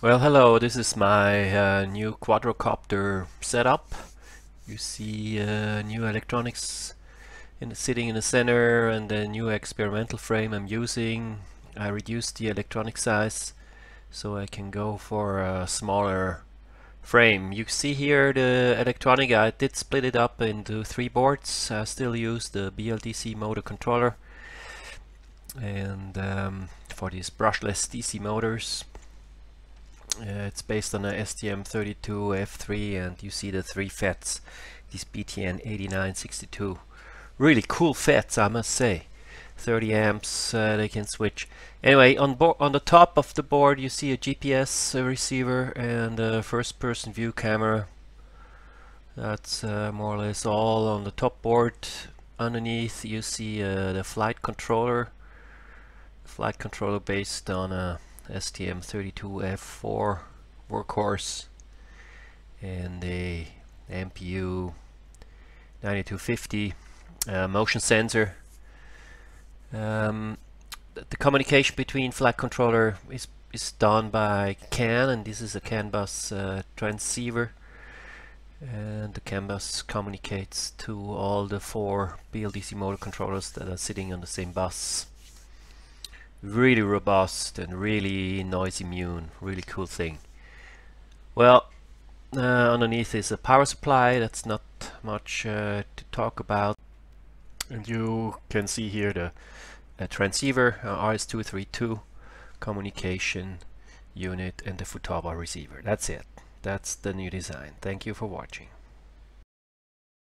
Well, hello, this is my uh, new quadrocopter setup. You see uh, new electronics in the, sitting in the center and the new experimental frame I'm using. I reduced the electronic size so I can go for a smaller frame. You see here the electronic, I did split it up into three boards. I still use the BLDC motor controller and um, for these brushless DC motors uh, it's based on a STM32F3 and you see the three FETs, these BTN8962. Really cool FETs I must say. 30 amps uh, they can switch. Anyway, on, on the top of the board you see a GPS receiver and a first person view camera. That's uh, more or less all on the top board. Underneath you see uh, the flight controller. Flight controller based on a STM32F4 workhorse and the MPU 9250 uh, motion sensor. Um, the communication between flight controller is, is done by CAN and this is a CAN bus uh, transceiver and the CAN bus communicates to all the four BLDC motor controllers that are sitting on the same bus really robust and really noise immune really cool thing. Well uh, underneath is a power supply that's not much uh, to talk about. And you can see here the transceiver uh, RS-232 communication unit and the Futaba receiver. That's it. That's the new design. Thank you for watching